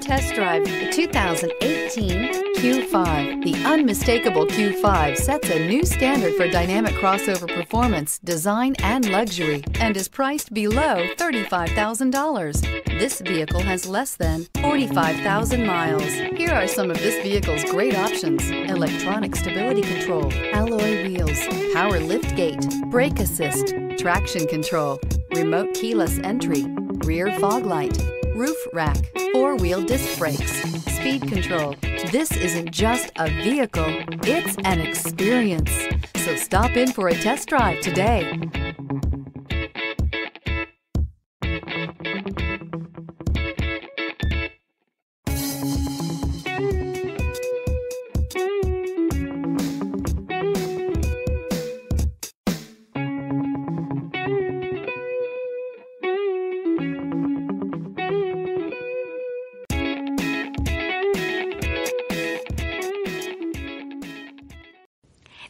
Test drive the 2018 Q5. The unmistakable Q5 sets a new standard for dynamic crossover performance, design, and luxury, and is priced below $35,000. This vehicle has less than 45,000 miles. Here are some of this vehicle's great options. Electronic stability control, alloy wheels, power lift gate, brake assist, traction control, remote keyless entry, rear fog light, roof rack, four-wheel disc brakes, speed control. This isn't just a vehicle, it's an experience. So stop in for a test drive today.